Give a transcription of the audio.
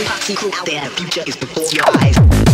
The out there, future is before your eyes.